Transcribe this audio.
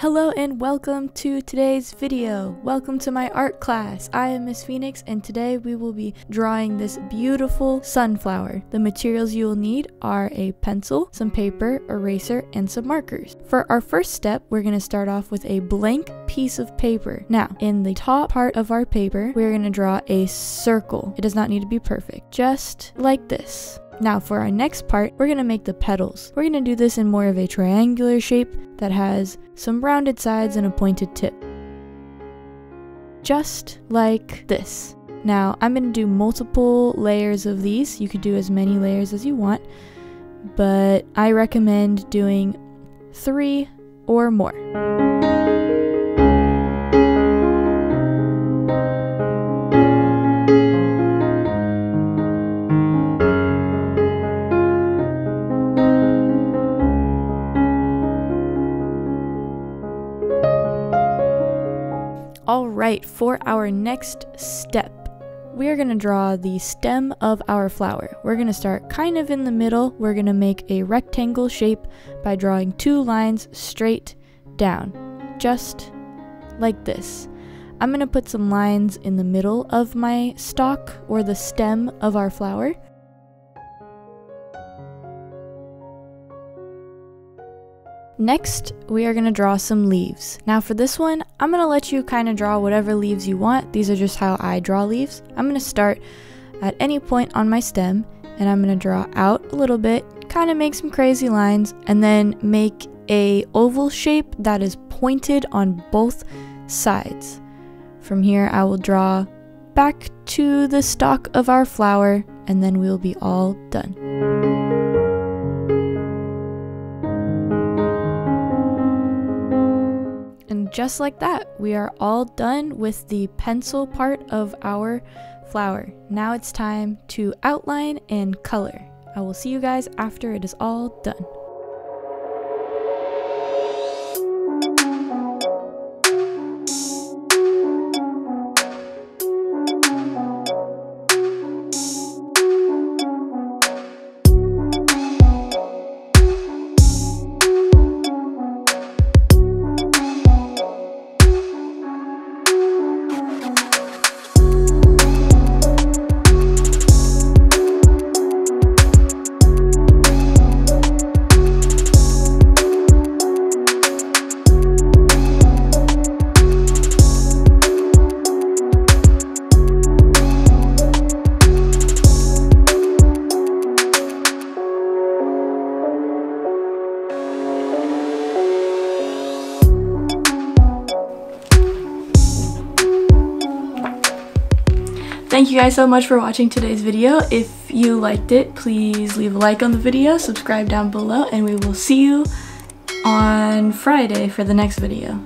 Hello and welcome to today's video. Welcome to my art class. I am Miss Phoenix and today we will be drawing this beautiful sunflower. The materials you will need are a pencil, some paper, eraser, and some markers. For our first step, we're going to start off with a blank piece of paper. Now, in the top part of our paper, we're going to draw a circle. It does not need to be perfect, just like this. Now for our next part, we're to make the petals. We're to do this in more of a triangular shape that has some rounded sides and a pointed tip. Just like this. Now I'm to do multiple layers of these. You could do as many layers as you want, but I recommend doing three or more. Alright, for our next step, we are going to draw the stem of our flower. We're going to start kind of in the middle. We're going to make a rectangle shape by drawing two lines straight down, just like this. I'm going to put some lines in the middle of my stalk or the stem of our flower. Next, we are going to draw some leaves. Now for this one, I'm going to let you kind of draw whatever leaves you want. These are just how I draw leaves. I'm going to start at any point on my stem and I'm going to draw out a little bit, kind of make some crazy lines, and then make a oval shape that is pointed on both sides. From here, I will draw back to the stalk of our flower and then we'll be all done. Just like that, we are all done with the pencil part of our flower. Now it's time to outline and color. I will see you guys after it is all done. Thank you guys so much for watching today's video. If you liked it, please leave a like on the video, subscribe down below, and we will see you on Friday for the next video.